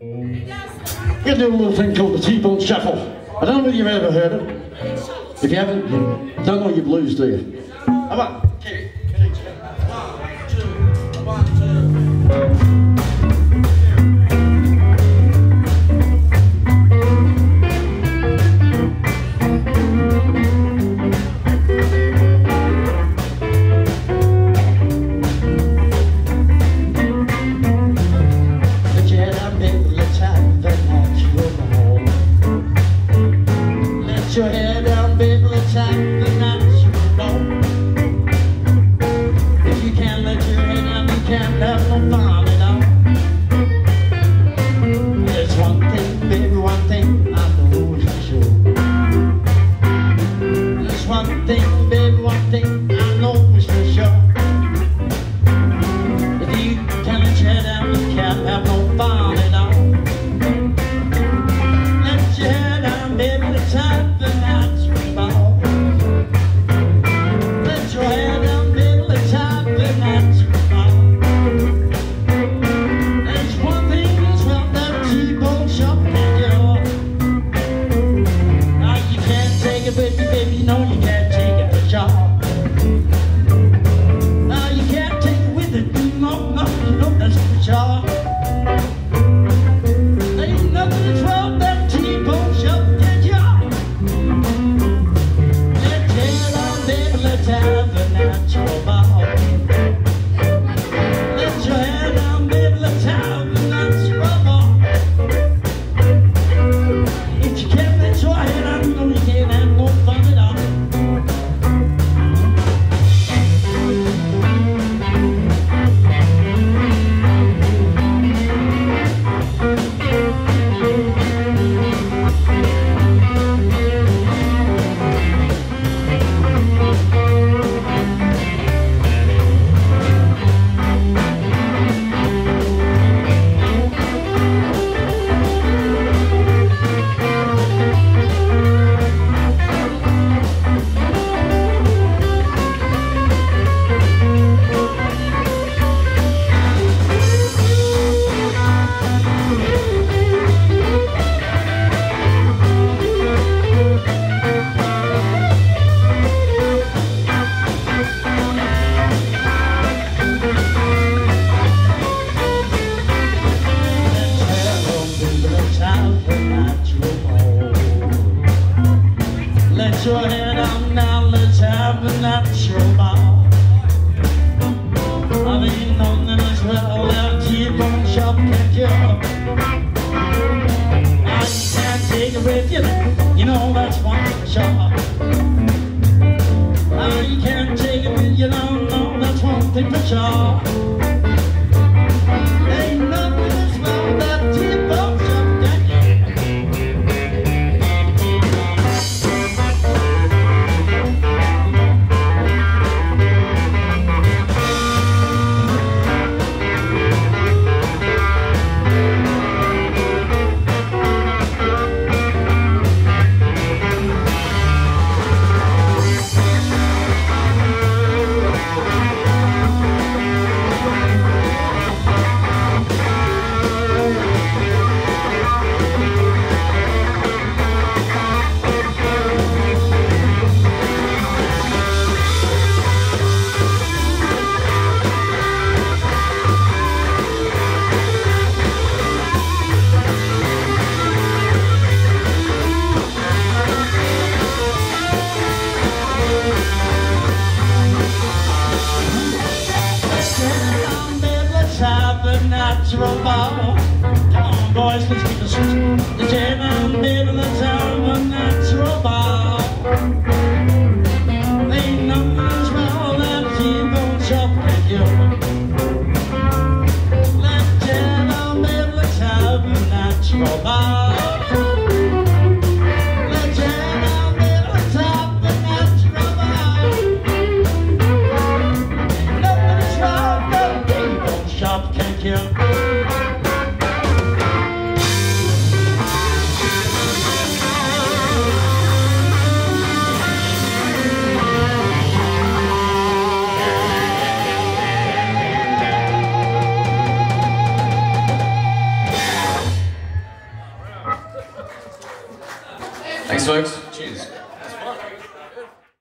We do a little thing called the T-Bone Shuffle. I don't know if you've ever heard it. If you haven't, you don't know your blues, do you? How about, picture with you, know that's one for sure. Ah, I can't take it with you, no, no, that's one thing for sure. natural. Come on, boys, let's get the, the jam Thanks, folks. Cheers.